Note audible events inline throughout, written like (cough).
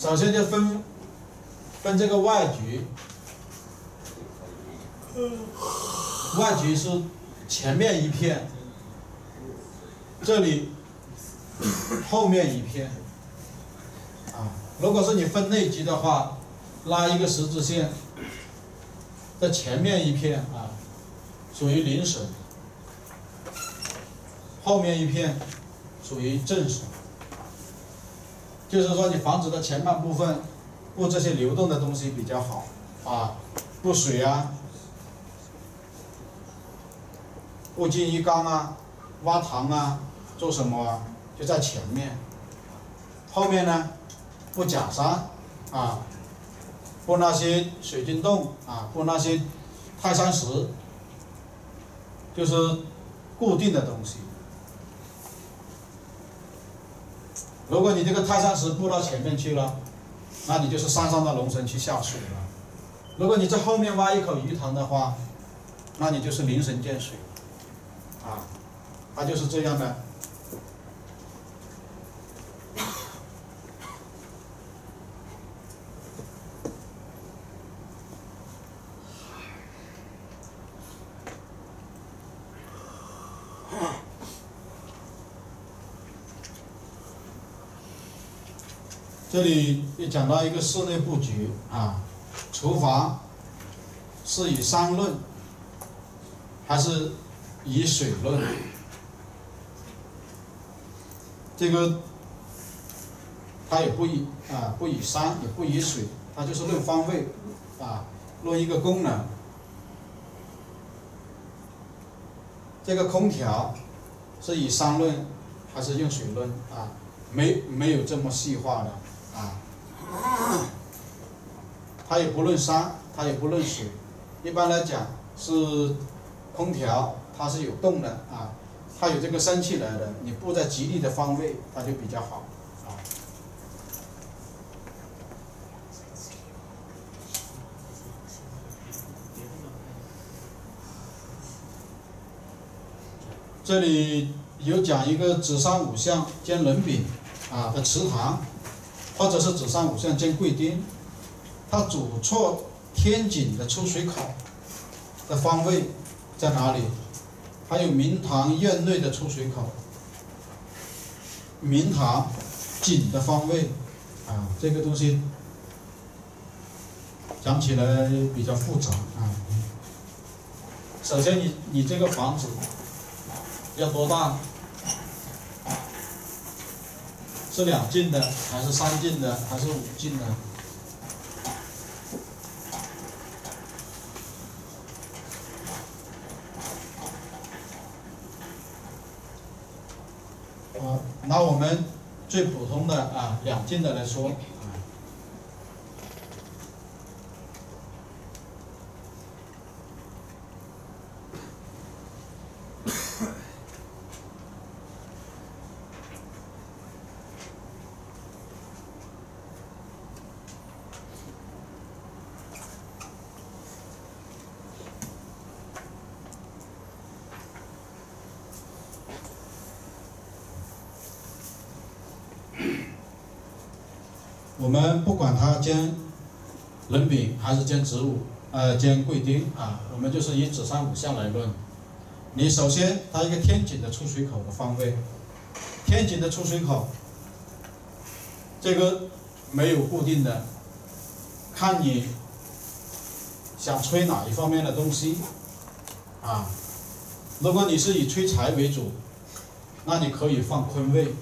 首先就分分这个外局，外局是前面一片，这里后面一片，啊，如果是你分内局的话，拉一个十字线，在前面一片啊，属于临水，后面一片属于正水。就是说，你房子的前半部分布这些流动的东西比较好啊，布水啊，布金鱼缸啊，挖塘啊，做什么啊？就在前面。后面呢，布假山啊，布那些水晶洞啊，布那些泰山石，就是固定的东西。如果你这个泰山石布到前面去了，那你就是山上的龙神去下水了；如果你在后面挖一口鱼塘的话，那你就是灵神见水，啊，它就是这样的。这里又讲到一个室内布局啊，厨房是以山论还是以水论？这个它也不以啊不以山也不以水，它就是论方位啊，论一个功能。这个空调是以山论还是用水论啊？没没有这么细化的。啊，它也不论山，它也不论水，一般来讲是空调，它是有动的啊，它有这个生气来的，你布在吉利的方位，它就比较好啊。这里有讲一个子山五象兼人丙啊的池塘。或者是紫山五象兼贵丁，它主错天井的出水口的方位在哪里？还有明堂院内的出水口，明堂井的方位啊，这个东西讲起来比较复杂啊。首先，你你这个房子要多大？是两进的，还是三进的，还是五进的？啊，拿我们最普通的啊两进的来说。我们不管它兼人丙还是兼子午，呃，兼贵丁啊，我们就是以子山五象来论。你首先它一个天井的出水口的方位，天井的出水口，这个没有固定的，看你想吹哪一方面的东西啊。如果你是以吹财为主，那你可以放坤位。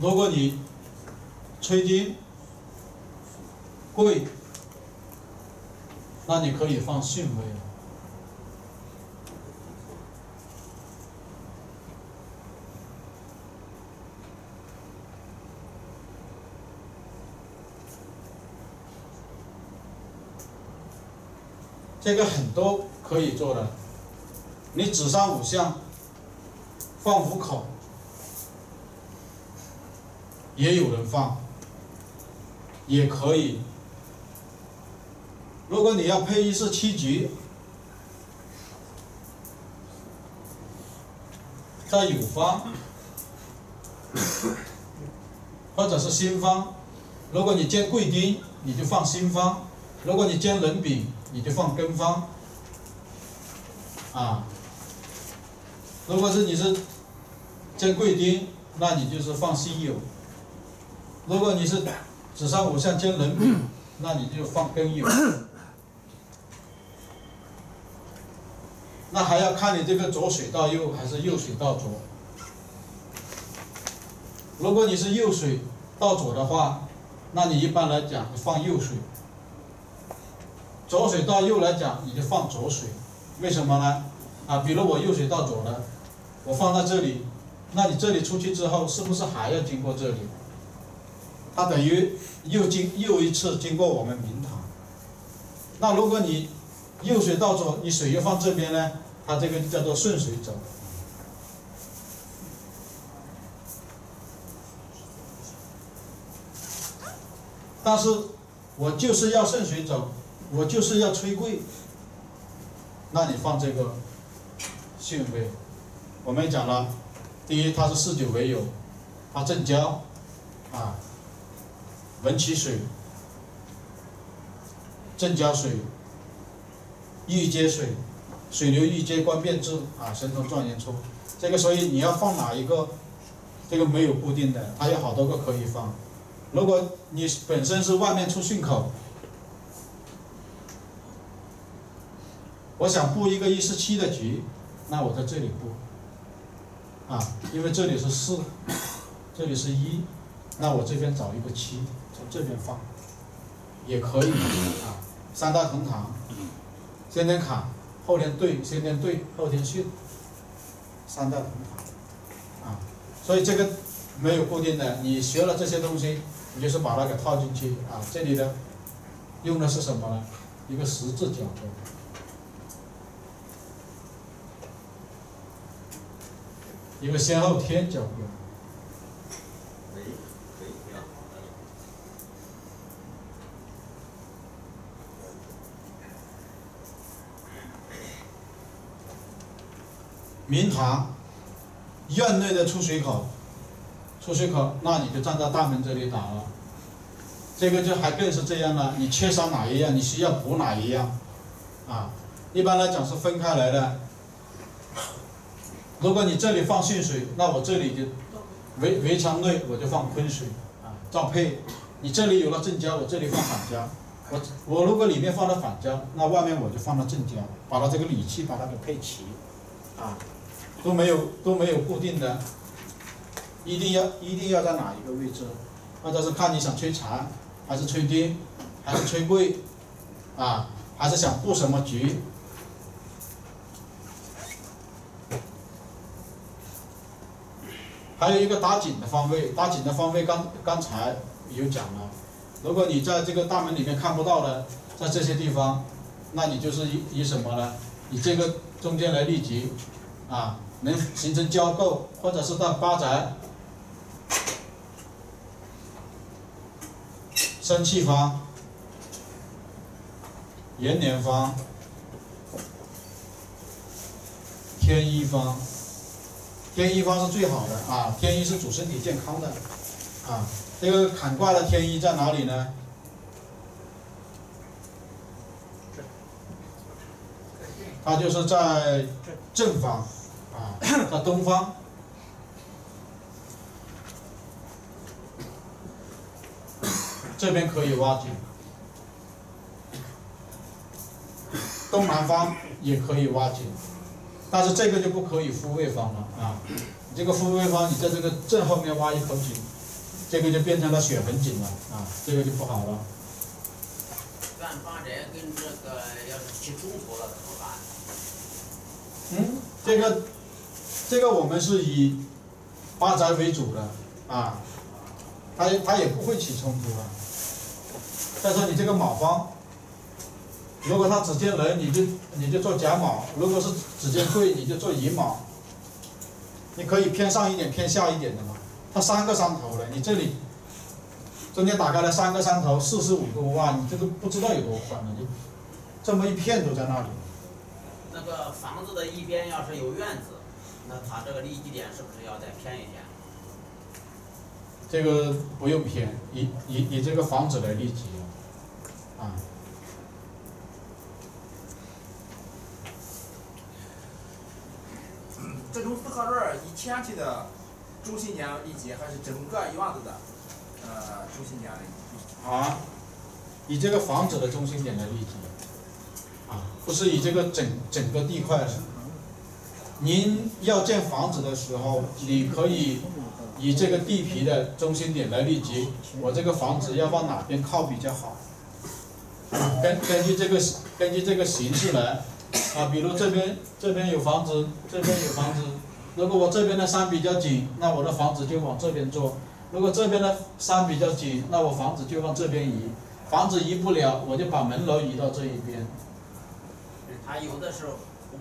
如果你吹金贵，那你可以放巽位。这个很多可以做的，你子上五象放虎口。也有人放，也可以如果你要配一式七局，在酉方，或者是新方，如果你煎桂丁，你就放新方；如果你煎人饼，你就放庚方。啊，如果是你是煎桂丁，那你就是放辛酉；如果你是子上五象兼人品，(coughs) 那你就放庚酉。(coughs) 那还要看你这个左水到右还是右水到左。如果你是右水到左的话，那你一般来讲放右水；左水到右来讲，你就放左水。为什么呢？啊，比如我右水到左了，我放在这里，那你这里出去之后，是不是还要经过这里？它等于又经又一次经过我们明堂。那如果你右水到左，你水又放这边呢，它这个叫做顺水走。但是我就是要顺水走，我就是要吹贵，那你放这个巽位，我们讲了，第一它是四九为酉，它正交，啊，文曲水，正交水。欲接水，水流欲接观变质啊，神通状元出。这个所以你要放哪一个，这个没有固定的，它有好多个可以放。如果你本身是外面出巽口，我想布一个一四七的局，那我在这里布，啊，因为这里是四，这里是一，那我这边找一个七，从这边放，也可以啊，三大同堂。先天坎，后天兑，先天兑，后天巽，三代同堂，啊，所以这个没有固定的，你学了这些东西，你就是把它给套进去啊。这里的用的是什么呢？一个十字角度，一个先后天角度。明堂院内的出水口，出水口，那你就站在大门这里打了。这个就还更是这样了，你缺少哪一样，你需要补哪一样，啊，一般来讲是分开来的。如果你这里放巽水，那我这里就围围墙内我就放坤水，啊，照配。你这里有了正交，我这里放反交。我我如果里面放了反交，那外面我就放了正交，把它这个理气把它给配齐，啊。都没有都没有固定的，一定要一定要在哪一个位置，或者是看你想吹长，还是吹低，还是吹贵，啊，还是想布什么局？还有一个打井的方位，打井的方位刚刚才有讲了，如果你在这个大门里面看不到的，在这些地方，那你就是以以什么呢？以这个中间来立局，啊。能形成交构，或者是到八宅、生气方、延年方、天一方，天一方是最好的啊！天一是主身体健康的啊！这个坎卦的天一在哪里呢？它就是在正方。在东方，这边可以挖井，东南方也可以挖井，但是这个就不可以复位方了啊！你这个复位方，你在这个正后面挖一口井，这个就变成了血盆井了啊！这个就不好了。干发宅跟这个要是起冲突了怎么办？嗯，这个。这个我们是以发宅为主的啊，它它也不会起冲突的。再说你这个卯方，如果它只见人，你就你就做甲卯；如果是只见贵，你就做乙卯。你可以偏上一点，偏下一点的嘛。它三个山头的，你这里中间打开了三个山头，四十五度，哇，你这个不知道有多宽了，就这么一片都在那里。那个房子的一边要是有院子，那它这个立基点是不是要再偏一点？这个不用偏，以以以这个房子来立基，啊。(clears throat) 这种四合院儿以前期的中心点立基，还是整个院子的呃中心点立基？啊，以这个房子的中心点来立基，啊，不是以这个整整个地块的。您要建房子的时候，你可以以这个地皮的中心点来立基，我这个房子要往哪边靠比较好？根根据这个根据这个形式来，啊，比如这边这边有房子，这边有房子，如果我这边的山比较紧，那我的房子就往这边做；如果这边的山比较紧，那我房子就往这边移。房子移不了，我就把门楼移到这一边。它有的时候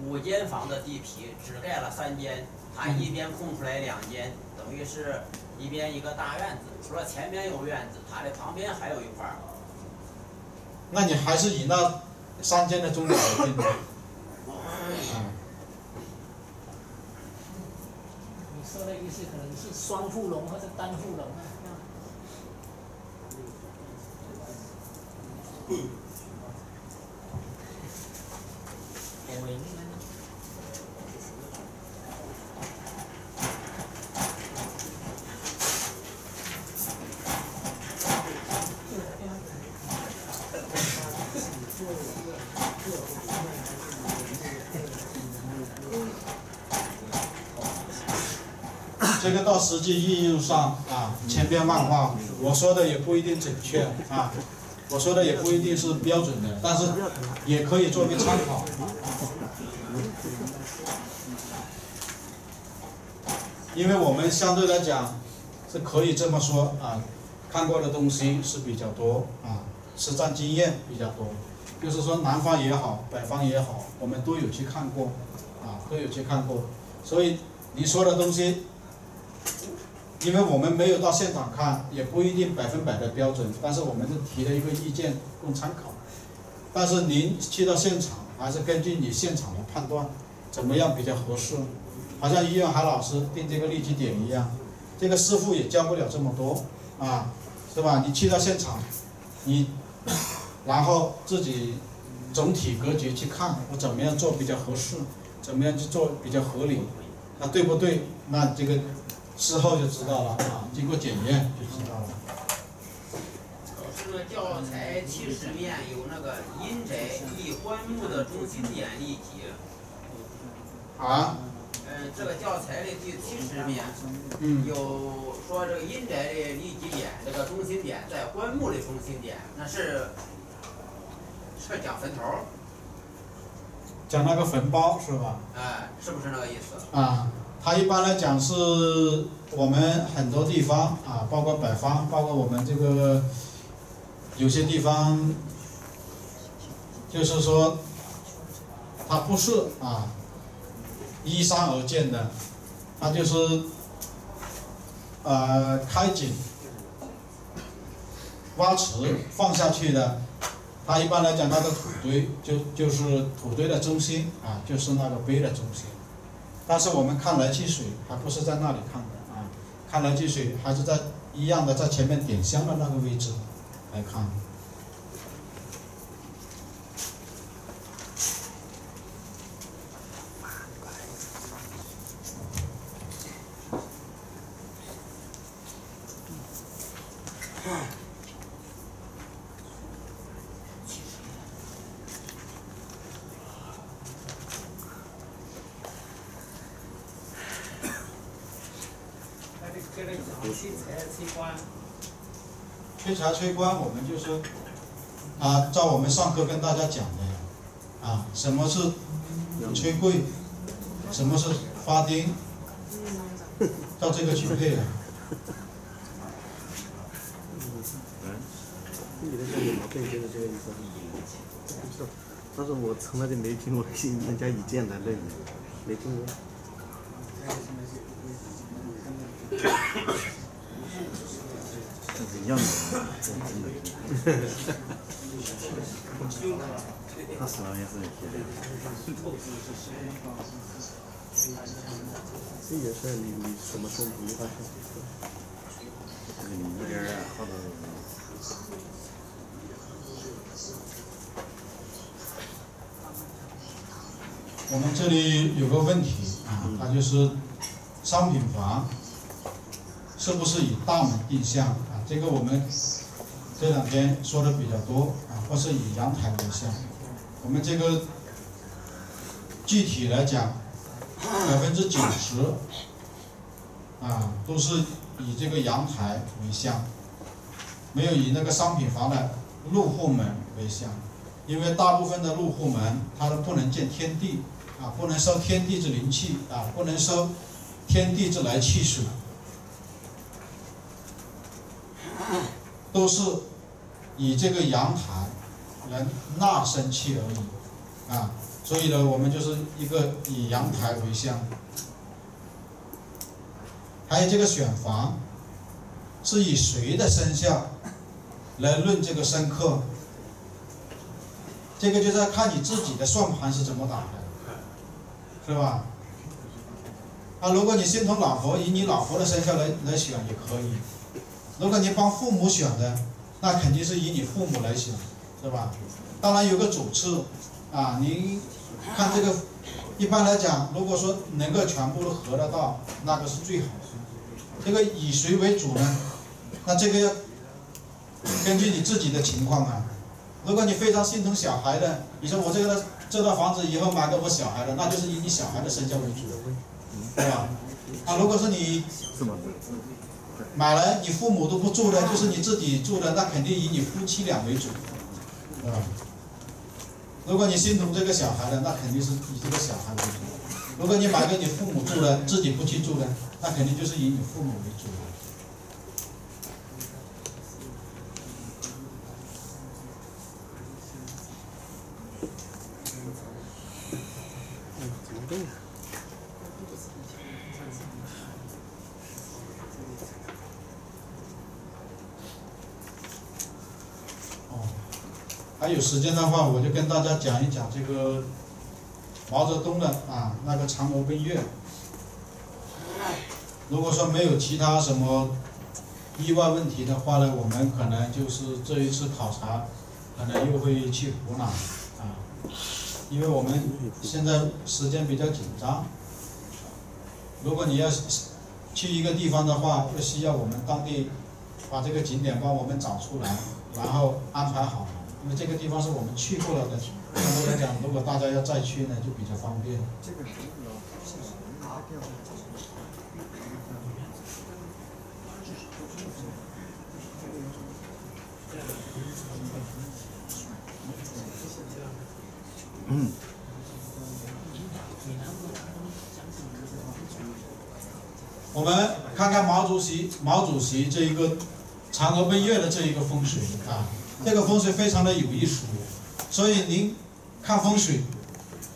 五间房的地皮只盖了三间，它一边空出来两间，等于是一边一个大院子。除了前面有院子，它的旁边还有一块儿。那你还是以那三间的中点来定。嗯。你说的意思可能是双户龙或者单户龙啊？(laughs) 我明白。这个实际应用上啊，千变万化，我说的也不一定准确啊，我说的也不一定是标准的，但是也可以作为参考。因为我们相对来讲是可以这么说啊，看过的东西是比较多啊，实战经验比较多，就是说南方也好，北方也好，我们都有去看过啊，都有去看过，所以你说的东西。因为我们没有到现场看，也不一定百分百的标准，但是我们是提了一个意见供参考。但是您去到现场，还是根据你现场的判断，怎么样比较合适？好像医院韩老师定这个立基点一样，这个师傅也教不了这么多啊，是吧？你去到现场，你然后自己总体格局去看，我怎么样做比较合适，怎么样去做比较合理，那对不对？那这个。事后就知道了啊，经过检验就知道了。这个教材七十面有那个阴宅立棺木的中心点立基。啊？嗯，这个教材的第七十面，有说这个阴宅的立基点，这个中心点在棺木的中心点，那是是讲坟头。讲那个坟包是吧？哎，是不是那个意思？啊。它一般来讲是我们很多地方啊，包括北方，包括我们这个有些地方，就是说它不是啊依山而建的，它就是呃开井挖池放下去的。它一般来讲，那个土堆就就是土堆的中心啊，就是那个碑的中心。但是我们看来气水，还不是在那里看的啊，看来气水还是在一样的在前面点香的那个位置来看。催财催官，我们就是啊，照我们上课跟大家讲的啊，什么是吹贵，什么是发丁，照这个去配的。但是我从来就没听过人家以这样来论，没听过。样 (laughs) 的，真的是。(laughs) 他死亡也是很漂亮。这也是你你什么时候没发现？这个你一点儿爱好都。我们这里有个问题啊，它就是商品房是不是以大门定向啊？这个我们这两天说的比较多啊，或是以阳台为向。我们这个具体来讲，百分之九十啊都是以这个阳台为向，没有以那个商品房的入户门为向，因为大部分的入户门它都不能见天地。啊，不能收天地之灵气啊，不能收天地之来气水，都是以这个阳台来纳生气而已啊。所以呢，我们就是一个以阳台为向。还有这个选房，是以谁的生肖来论这个生克？这个就是要看你自己的算盘是怎么打的。是吧？啊，如果你心疼老婆，以你老婆的生肖来来选也可以。如果你帮父母选的，那肯定是以你父母来选，是吧？当然有个主次，啊，您看这个，一般来讲，如果说能够全部都合得到，那个是最好的。这个以谁为主呢？那这个要根据你自己的情况啊。如果你非常心疼小孩的，你说我这个。这套房子以后买给我小孩的，那就是以你小孩的生肖为主，对吧？啊，如果是你买了你父母都不住的，就是你自己住的，那肯定以你夫妻俩为主，啊？如果你心疼这个小孩的，那肯定是以这个小孩为主；如果你买给你父母住的，自己不去住的，那肯定就是以你父母为主。还有时间的话，我就跟大家讲一讲这个毛泽东的啊那个嫦娥奔月。如果说没有其他什么意外问题的话呢，我们可能就是这一次考察，可能又会去湖南啊，因为我们现在时间比较紧张。如果你要去一个地方的话，就需要我们当地把这个景点帮我们找出来，然后安排好。因为这个地方是我们去过了的，相对来讲，如果大家要再去呢，就比较方便。嗯。我们看看毛主席，毛主席这一个嫦娥奔月的这一个风水啊。这个风水非常的有意思，所以您看风水，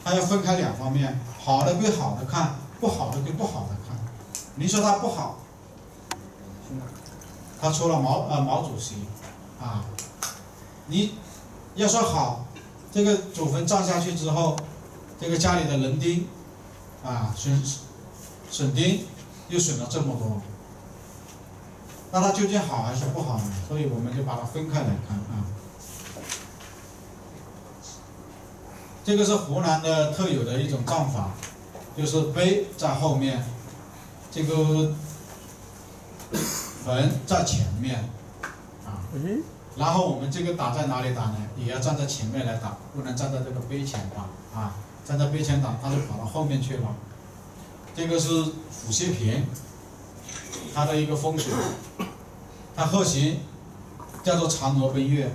它要分开两方面，好的归好的看，不好的归不好的看。您说它不好，他除了毛呃毛主席，啊，你要说好，这个祖坟葬下去之后，这个家里的人丁，啊损损丁又损了这么多。那它究竟好还是不好呢？所以我们就把它分开来看啊。这个是湖南的特有的一种葬法，就是碑在后面，这个坟在前面，啊，然后我们这个打在哪里打呢？也要站在前面来打，不能站在这个碑前打啊。站在碑前打，它就跑到后面去了。这个是虎穴坪。它的一个风水，它后形叫做嫦娥奔月，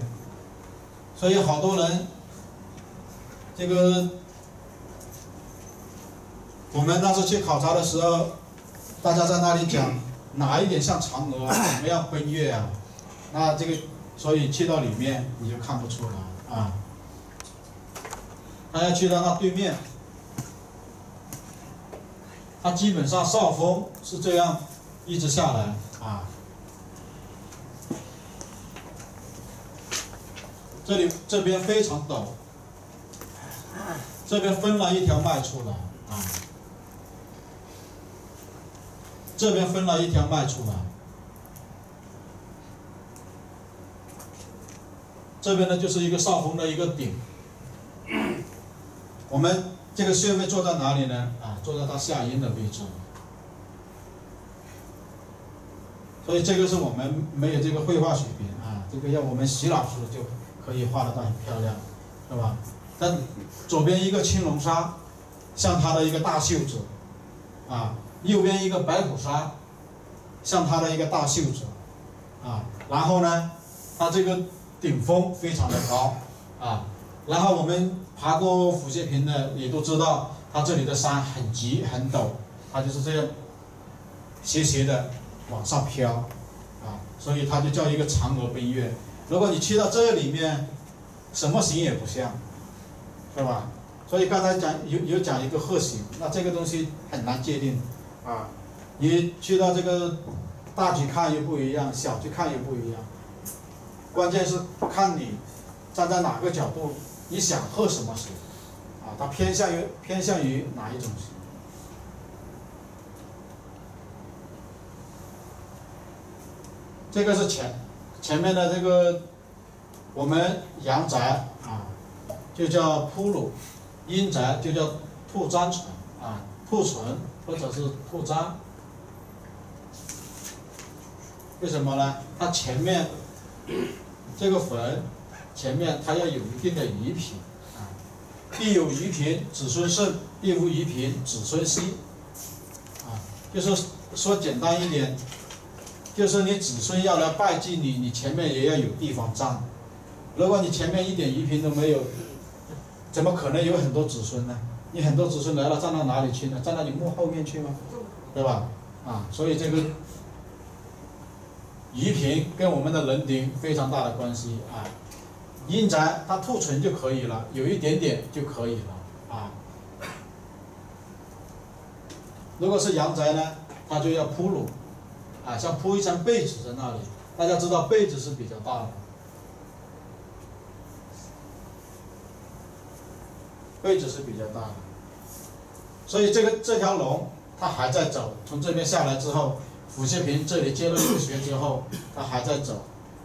所以好多人，这个我们当时去考察的时候，大家在那里讲哪一点像嫦娥，怎么样奔月啊？那这个所以去到里面你就看不出来啊，他要去到那对面，他基本上少峰是这样。一直下来啊，这里这边非常陡，这边分了一条脉出来啊，这边分了一条脉出来，这边呢就是一个上峰的一个顶。我们这个穴位坐在哪里呢？啊，坐在它下阴的位置。所以这个是我们没有这个绘画水平啊，这个要我们习老师就可以画得到很漂亮，是吧？但左边一个青龙砂，像它的一个大袖子，啊，右边一个白虎砂，像它的一个大袖子，啊，然后呢，它这个顶峰非常的高，啊，然后我们爬过抚仙坪的也都知道，它这里的山很急很陡，它就是这样斜斜的。往上飘，啊，所以它就叫一个嫦娥奔月。如果你去到这里面，什么形也不像，是吧？所以刚才讲有有讲一个鹤形，那这个东西很难界定，啊，你去到这个大去看又不一样，小去看又不一样，关键是看你站在哪个角度，你想鹤什么形，啊，它偏向于偏向于哪一种形？这个是前前面的这个，我们阳宅啊，就叫铺鲁，阴宅就叫铺张唇啊，铺唇或者是铺张。为什么呢？它前面这个坟前面它要有一定的余品啊，必有余品子孙盛，必无余品子孙稀啊，就是说简单一点。就是你子孙要来拜祭你，你前面也要有地方站。如果你前面一点余品都没有，怎么可能有很多子孙呢？你很多子孙来了，站到哪里去呢？站到你墓后面去吗？对吧？啊，所以这个余品跟我们的人丁非常大的关系啊。阴宅它兔存就可以了，有一点点就可以了啊。如果是阳宅呢，它就要铺路。啊，像铺一层被子在那里，大家知道被子是比较大的，被子是比较大的，所以这个这条龙它还在走，从这边下来之后，虎穴坪这里接了一个穴之后，它还在走，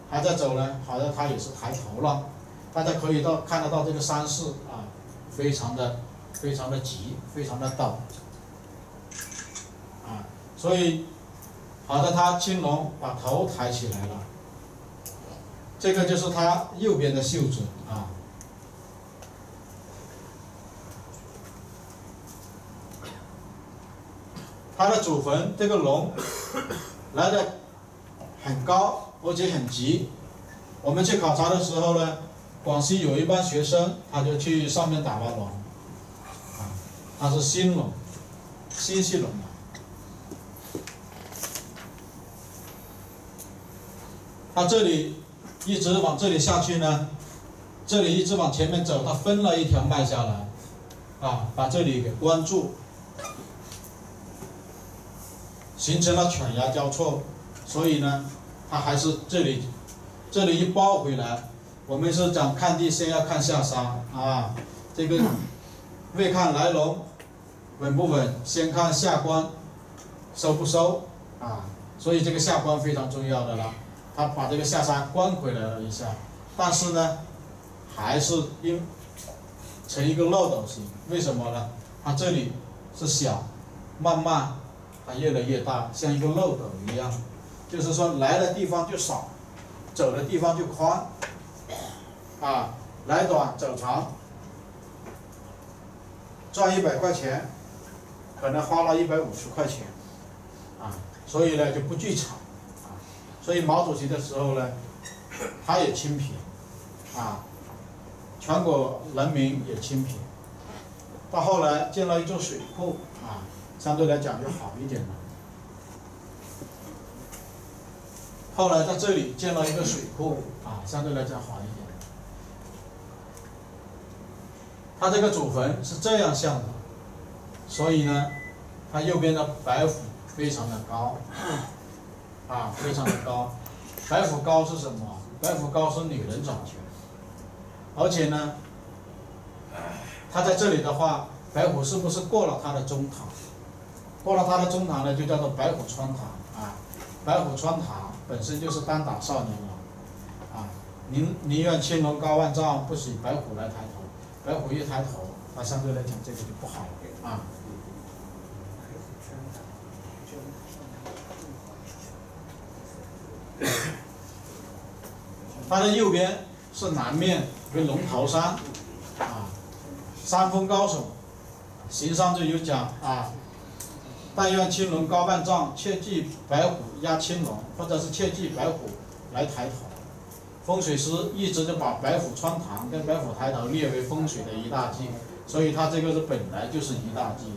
还在走呢，好像它也是抬头了，大家可以到看得到这个山势啊，非常的非常的急，非常的陡，啊，所以。好的，他青龙把头抬起来了，这个就是他右边的袖子啊。他的祖坟这个龙来的很高，而且很急。我们去考察的时候呢，广西有一班学生，他就去上面打了龙，啊，他是新龙，新系龙。它这里一直往这里下去呢，这里一直往前面走，它分了一条脉下来，啊，把这里给关住，形成了犬牙交错，所以呢，它还是这里，这里一包回来，我们是讲看地先要看下山啊，这个未看来龙稳不稳，先看下关收不收啊，所以这个下关非常重要的了。他把这个下山关回来了一下，但是呢，还是因成一个漏斗形。为什么呢？它这里是小，慢慢它越来越大，像一个漏斗一样。就是说来的地方就少，走的地方就宽，啊，来短走长，赚一百块钱，可能花了一百五十块钱，啊，所以呢就不聚场。所以毛主席的时候呢，他也清贫，啊，全国人民也清贫，到后来建了一座水库，啊，相对来讲就好一点了。后来在这里建了一个水库，啊，相对来讲好一点。他这个祖坟是这样像的，所以呢，他右边的白虎非常的高。啊，非常的高，白虎高是什么？白虎高是女人掌权，而且呢，他在这里的话，白虎是不是过了他的中堂？过了他的中堂呢，就叫做白虎穿堂啊。白虎穿堂本身就是单打少年了啊。宁宁愿青龙高万丈，不许白虎来抬头。白虎一抬头，那相对来讲这个就不好了啊。它的右边是南面跟龙头山，啊，山峰高耸，形上就有讲啊，但愿青龙高万丈，切忌白虎压青龙，或者是切忌白虎来抬头。风水师一直就把白虎穿堂跟白虎抬头列为风水的一大忌，所以它这个是本来就是一大忌。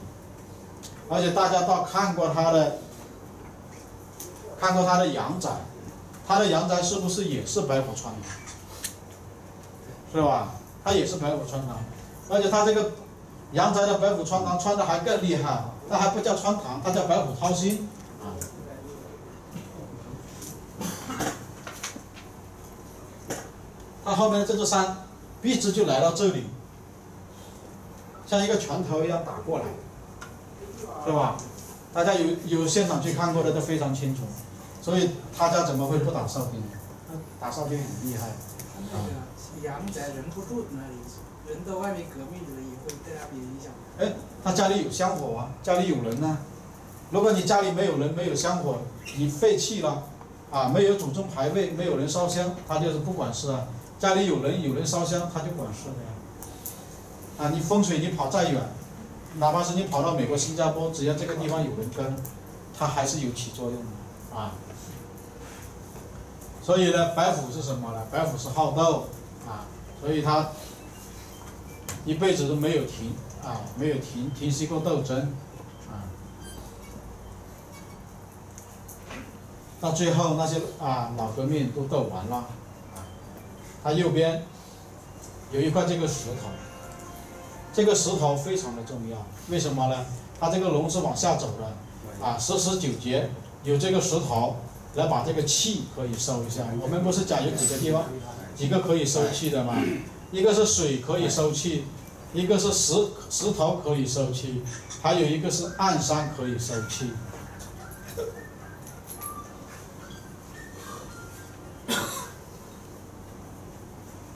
而且大家倒看过它的，看过它的阳宅，它的阳宅是不是也是白虎穿堂？是吧？它也是白虎穿堂，而且它这个阳宅的白虎穿堂穿的还更厉害，他还不叫穿堂，它叫白虎掏心啊。它后面这座山，一直就来到这里，像一个拳头一样打过来，是吧？大家有有现场去看过的都非常清楚，所以他家怎么会不打哨兵？打哨兵很厉害。那个阳宅人不住那里，人到外面革命的人也会对他有影响。哎，他家里有香火啊，家里有人呢、如果你家里没有人，没有香火，你废弃了，啊，没有祖宗牌位，没有人烧香，他就是不管事啊。家里有人，有人烧香，他就管事的呀。啊，你风水你跑再远，哪怕是你跑到美国、新加坡，只要这个地方有人跟，它还是有起作用的啊。所以呢，白虎是什么呢？白虎是好斗啊，所以他一辈子都没有停啊，没有停停息过斗争啊。到最后那些啊老革命都斗完了啊，他右边有一块这个石头，这个石头非常的重要，为什么呢？它这个龙是往下走的啊，十十九节有这个石头来把这个气可以收一下。我们不是讲有几个地方几个可以收气的吗？一个是水可以收气，一个是石石头可以收气，还有一个是暗山可以收气。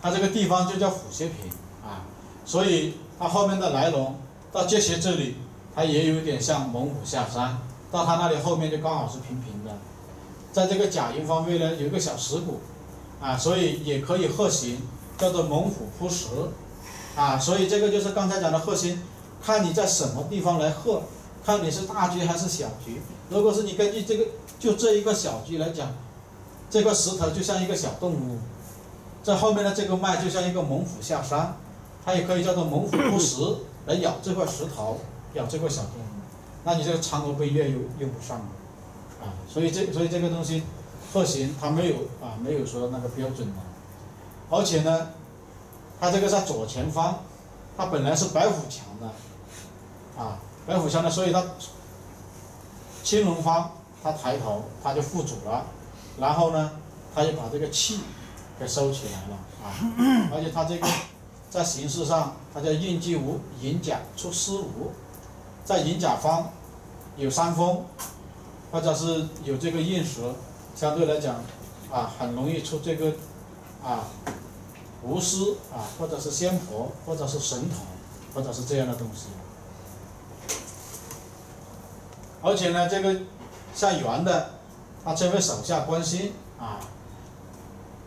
它这个地方就叫虎穴坪啊，所以它后面的来龙到这些这里，它也有点像猛虎下山，到它那里后面就刚好是平平的。在这个甲寅方位呢，有一个小石鼓，啊，所以也可以鹤形，叫做猛虎扑食，啊，所以这个就是刚才讲的鹤形，看你在什么地方来鹤，看你是大局还是小局。如果是你根据这个就这一个小局来讲，这个石头就像一个小动物，这后面的这个脉就像一个猛虎下山，它也可以叫做猛虎扑食来咬这块石头，咬这块小动物，那你这个嫦娥奔月又用不上了。啊，所以这所以这个东西，鹤形它没有啊没有说那个标准的，而且呢，它这个在左前方，它本来是白虎墙的，啊白虎墙的，所以它青龙方它抬头它就护主了，然后呢，它就把这个气给收起来了啊，而且它这个在形式上它叫印记无银甲出师无，在银甲方有山峰。或者是有这个印石，相对来讲，啊，很容易出这个，啊，巫师啊，或者是仙婆，或者是神童，或者是这样的东西。而且呢，这个像圆的，他这位手下关心啊，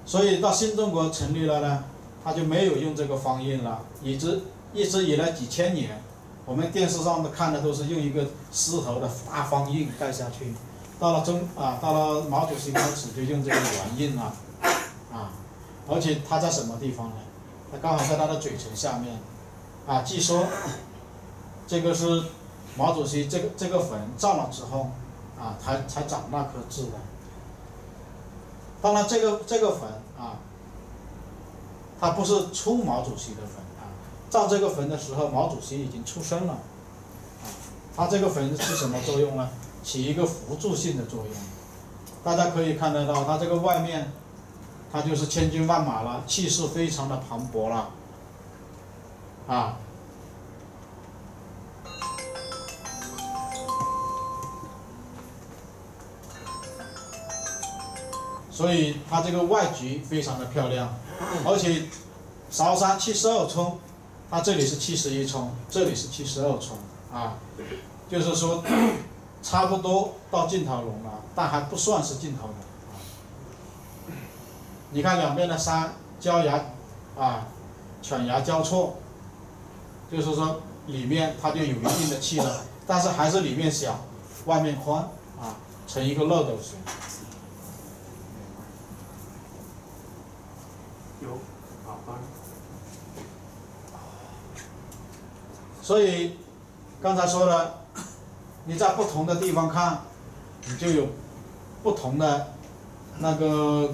所以到新中国成立了呢，他就没有用这个方印了，一直一直以来几千年。我们电视上的看的都是用一个狮头的大方印盖下去，到了中啊，到了毛主席开始就用这个圆印了，啊，而且他在什么地方呢？他刚好在他的嘴唇下面，啊，据说这个是毛主席这个这个坟造了之后，啊，才才长那颗痣的。当然，这个这个坟啊，它不是出毛主席的坟。造这个坟的时候，毛主席已经出生了，啊，他这个坟是什么作用呢？起一个辅助性的作用。大家可以看得到，它这个外面他就是千军万马了，气势非常的磅礴了，啊。所以它这个外局非常的漂亮，而且韶山七十二冲，它这里是七十一冲，这里是七十二冲啊，就是说差不多到尽头龙了，但还不算是尽头龙。你看两边的山交牙啊，犬牙交错，就是说里面它就有一定的气了，但是还是里面小，外面宽啊，成一个漏斗形。有啊，当然。所以刚才说了，你在不同的地方看，你就有不同的那个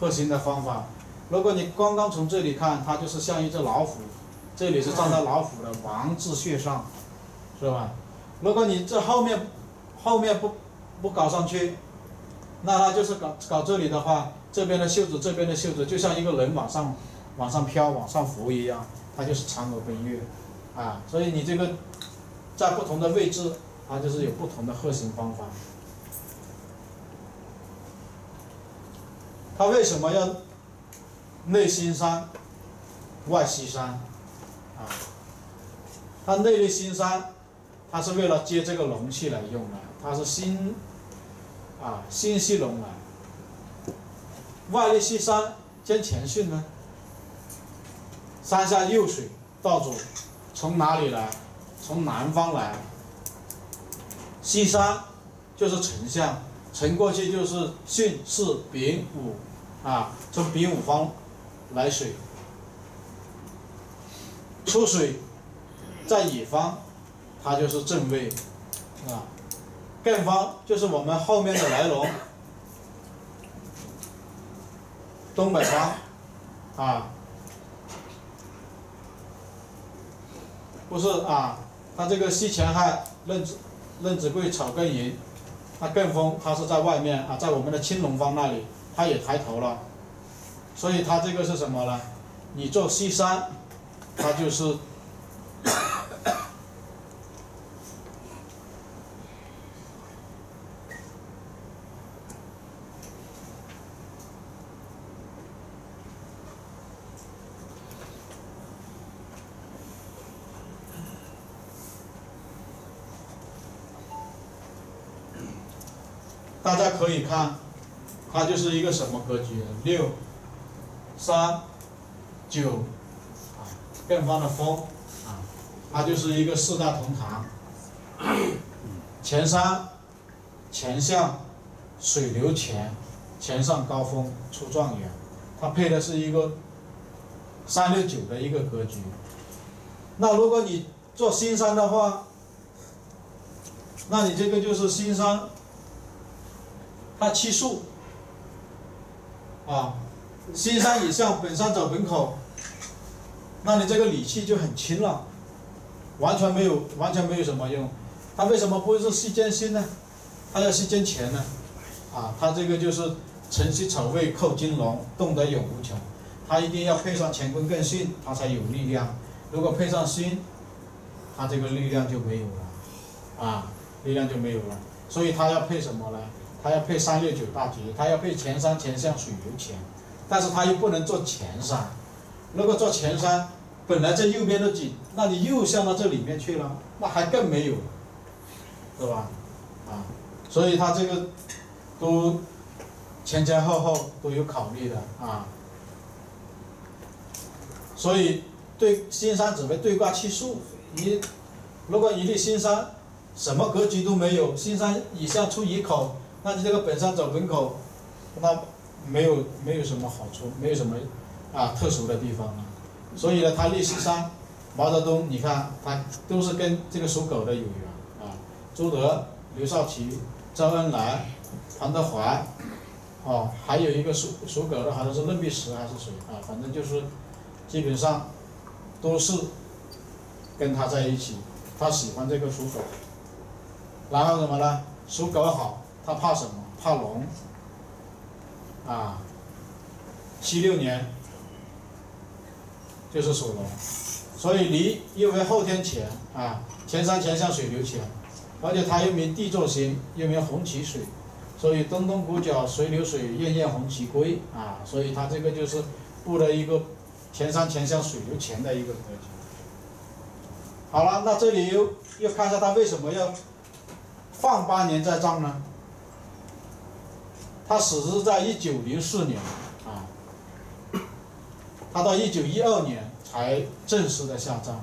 核心的方法。如果你刚刚从这里看，它就是像一只老虎，这里是站在老虎的王字穴上，是吧？如果你这后面后面不不搞上去，那它就是搞搞这里的话，这边的袖子，这边的袖子，就像一个人往上往上飘、往上浮一样，它就是嫦娥奔月，啊，所以你这个在不同的位置，它就是有不同的鹤形方法。它为什么要内心山，外西山？啊，它内力心山，它是为了接这个龙气来用的，它是心，啊，心系龙来。外力西山兼前巽呢？山下右水道主从哪里来？从南方来。西山就是辰象，辰过去就是巽巳丙午，啊，从丙午方来水。出水在乙方，它就是正位，啊，艮方就是我们后面的来龙。东北方，啊，不是啊，它这个西前害任子任子贵炒更赢，它更风它是在外面啊，在我们的青龙方那里，它也抬头了，所以它这个是什么呢？你做西山，它就是。大家可以看，它就是一个什么格局？六、三、九，啊，艮方的风，啊，它就是一个四大同堂。(coughs) 前山，前向，水流前，前上高峰出状元，它配的是一个三六九的一个格局。那如果你做新山的话，那你这个就是新山。它气数，啊，心山以上，本山走本口，那你这个理气就很轻了，完全没有，完全没有什么用。它为什么不是细兼心呢？它要细兼钱呢？啊，它这个就是辰戌丑未扣金龙，动得永无穷。它一定要配上乾坤艮巽，它才有力量。如果配上辛，它这个力量就没有了，啊，力量就没有了。所以它要配什么呢？它要配三六九大局，它要配前山前向水流前，但是它又不能做前山。如果做前山，本来在右边的井，那你又向到这里面去了，那还更没有，是吧？啊，所以他这个都前前后后都有考虑的啊。所以对新山只会对卦气数，你如果一粒新山，什么格局都没有，新山以下出一口。那你这个本山走本口，那没有没有什么好处，没有什么啊特殊的地方啊。所以呢，他历史上，毛泽东，你看他都是跟这个属狗的有缘啊。朱德、刘少奇、周恩来、彭德怀，哦，还有一个属属狗的，好像是任弼时还是谁啊？反正就是基本上都是跟他在一起，他喜欢这个属狗。然后什么呢？属狗好。他怕什么？怕龙，啊，七六年就是属龙，所以离因为后天乾啊，乾山乾向水流乾，而且它又名地坐星，又名红旗水，所以东东鼓角水流水，燕燕红旗归啊，所以它这个就是布了一个乾山乾向水流乾的一个格局。好了，那这里又又看一下它为什么要放八年再账呢？他死是在一九零四年啊，他到一九一二年才正式的下葬。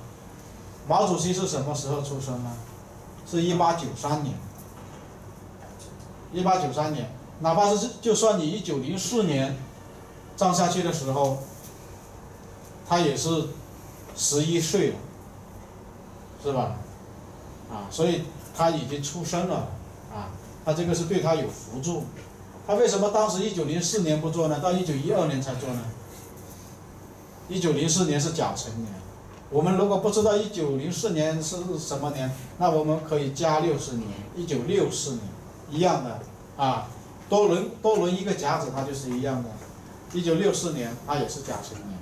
毛主席是什么时候出生呢？是一八九三年。一八九三年，哪怕是就算你一九零四年葬下去的时候，他也是十一岁了，是吧？啊，所以他已经出生了啊，他这个是对他有辅助。他为什么当时一九零四年不做呢？到一九一二年才做呢？一九零四年是甲辰年，我们如果不知道一九零四年是什么年，那我们可以加六十年，一九六四年一样的啊，多轮多轮一个甲子，它就是一样的。一九六四年它也是甲辰年，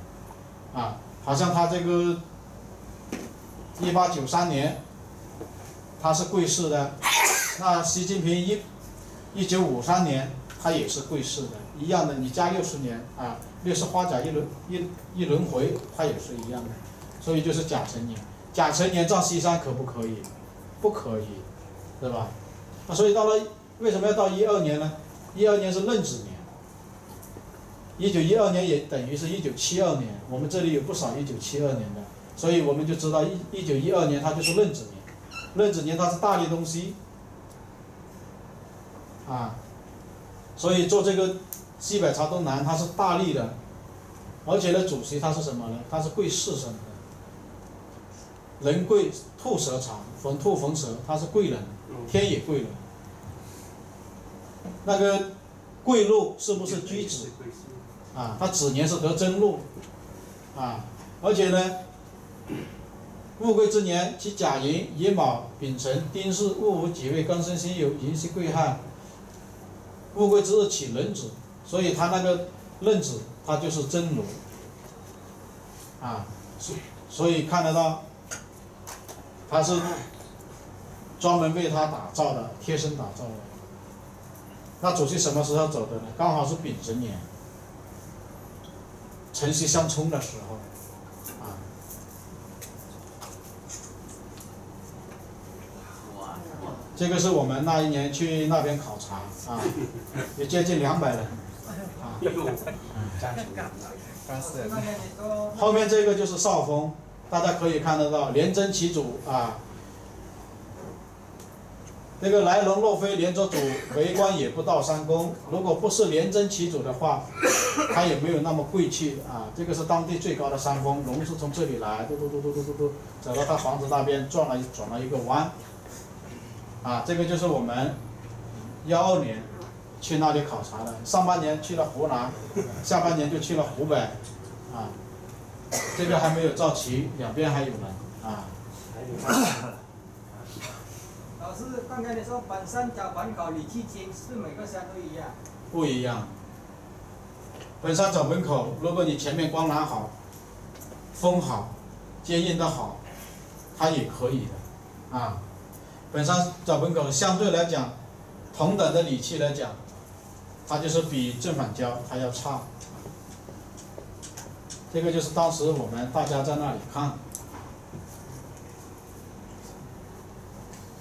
啊，好像他这个一八九三年他是贵氏的，那习近平一一九五三年。它也是贵氏的，一样的，你加六十年啊，六十花甲一轮一一轮回，它也是一样的，所以就是甲辰年，甲辰年葬西山可不可以？不可以，对吧？那所以到了为什么要到一二年呢？一二年是壬子年，一九一二年也等于是一九七二年，我们这里有不少一九七二年的，所以我们就知道一一九一二年它就是壬子年，壬子年它是大力东西，啊。所以做这个西北朝东南，它是大力的，而且呢，主席他是什么呢？他是贵士生的，人贵兔蛇长，逢兔逢蛇，他是贵人，天也贵人。那个贵禄是不是居子？啊，他子年是得真禄，啊，而且呢，戊癸之年，其甲寅、乙卯、丙辰、丁巳、戊午几位、庚申辛酉、寅戌贵亥。乌龟之日起轮子，所以他那个轮子，他就是真炉，啊，所所以看得到，他是专门为他打造的，贴身打造的。那主席什么时候走的呢？刚好是丙辰年，辰戌相冲的时候。这个是我们那一年去那边考察啊，(laughs) 也接近两百人啊。(laughs) 后面这个就是少峰，大家可以看得到，连贞旗主啊。这个来龙若飞，连着主为官也不到三公。如果不是连贞旗主的话，他也没有那么贵气啊。这个是当地最高的山峰，龙是从这里来，嘟嘟嘟嘟嘟嘟嘟，走到他房子那边转了转了一个弯。啊，这个就是我们幺二年去那里考察的，上半年去了湖南，下半年就去了湖北，啊，这个还没有造齐，两边还有人啊。(coughs) 老师，刚才你说本山找本口，你去接是每个山都一样？不一样。本山找本口，如果你前面光缆好，风好，接应的好，它也可以的，啊。本山找本口相对来讲，同等的理气来讲，它就是比正反交还要差。这个就是当时我们大家在那里看，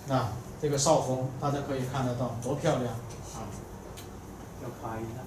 那这个少峰大家可以看得到多漂亮啊！要拍一下。